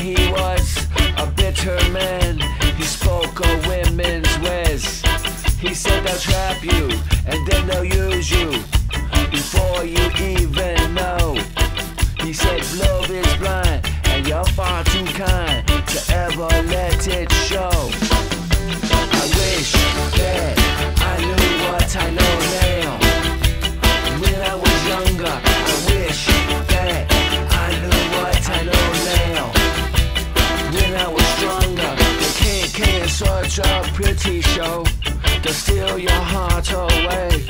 he was a bitter man. He spoke of women's ways. He said they'll trap you and then they'll use you before you even know. He said love is blind and you're far too kind to ever let it show. Such a pretty show to steal your heart away.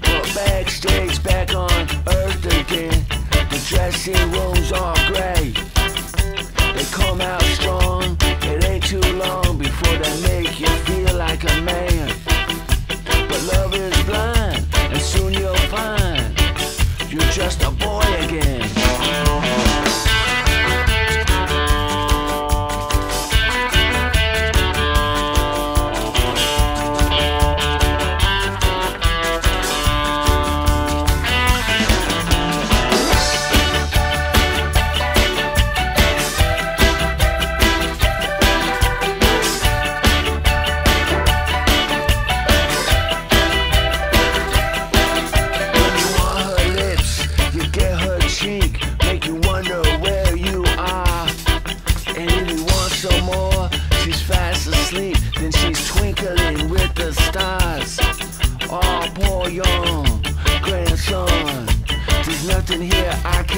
But backstage, back on earth again, the dressing rooms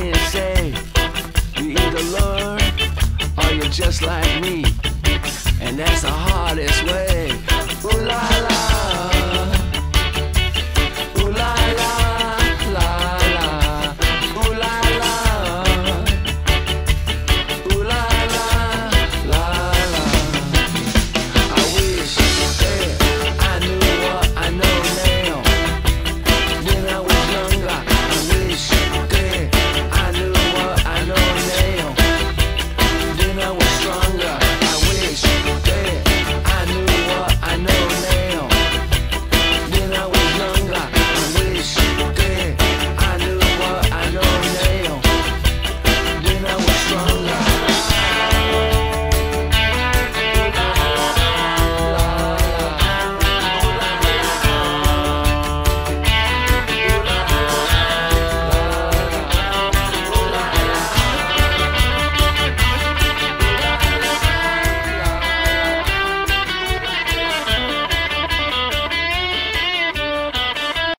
here say. You either learn or you're just like me, and that's the hardest way.